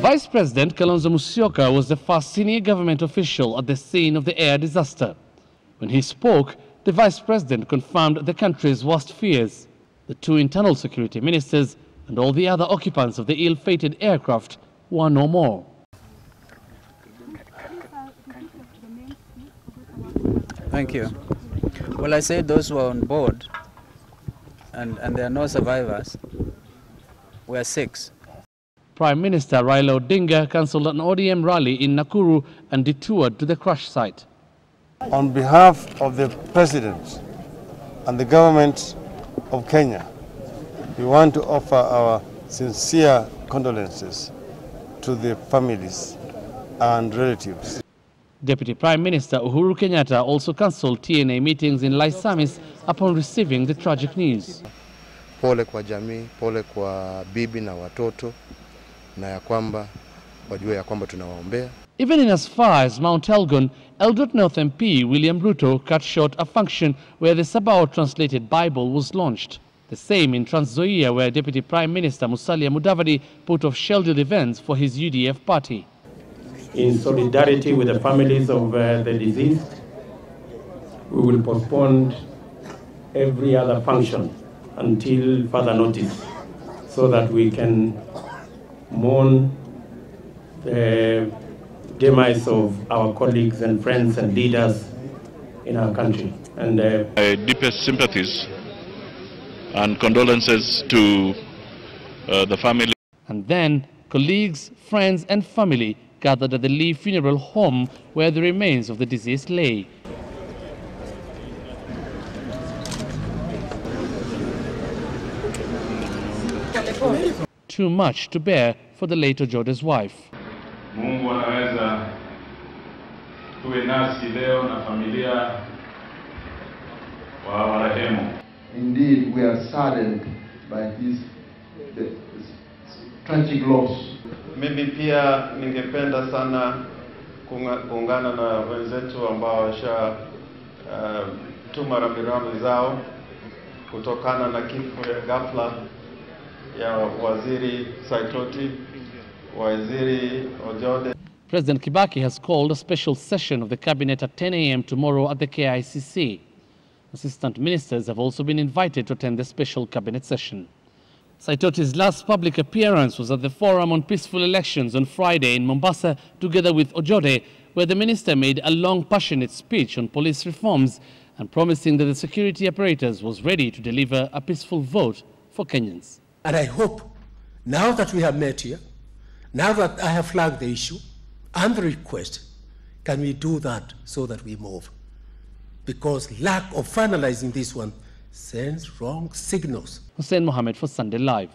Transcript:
Vice President Kalonzo Musyoka was the first senior government official at the scene of the air disaster. When he spoke, the Vice President confirmed the country's worst fears. The two internal security ministers and all the other occupants of the ill-fated aircraft were no more. Thank you. Well, I say those who were on board, and, and there are no survivors, were six. Prime Minister Raila Odinga cancelled an ODM rally in Nakuru and detoured to the crash site. On behalf of the President and the government of Kenya, we want to offer our sincere condolences to the families and relatives. Deputy Prime Minister Uhuru Kenyatta also cancelled TNA meetings in Laisamis upon receiving the tragic news. Pole kwa jamii, pole kwa bibi na watoto, na ya kwamba wajue ya kwamba tunawaombea. Even in as far as Mount Elgon, Eldred North MP William Ruto cut short a function where the Sabao translated Bible was launched. The same in Transzoia, where Deputy Prime Minister Musalia Mudavadi put off scheduled events for his UDF party. in solidarity with the families of uh, the deceased, we will postpone every other function until further notice so that we can mourn the demise of our colleagues and friends and leaders in our country. And uh, My deepest sympathies and condolences to uh, the family. And then colleagues, friends and family gathered at the Lee Funeral Home where the remains of the deceased lay. Too much to bear for the later Jode's wife. Mungu anaweza tuwe nasi leo na familia wa marehemu. Indeed, we are saddened by this, this tragic loss. Mimi pia ningependa sana kuungana na wenzetu ambao washa uh, tuma rambirambi zao kutokana na kifo ya ghafla ya waziri Saitoti, waziri Ojode. President Kibaki has called a special session of the cabinet at 10 a.m. tomorrow at the KICC. Assistant ministers have also been invited to attend the special cabinet session. Saitoti's last public appearance was at the Forum on Peaceful Elections on Friday in Mombasa, together with Ojode, where the minister made a long, passionate speech on police reforms and promising that the security apparatus was ready to deliver a peaceful vote for Kenyans. And I hope now that we have met here, now that I have flagged the issue and the request, can we do that so that we move? Because lack of finalizing this one sends wrong signals. Hussein Mohammed for Sunday Live.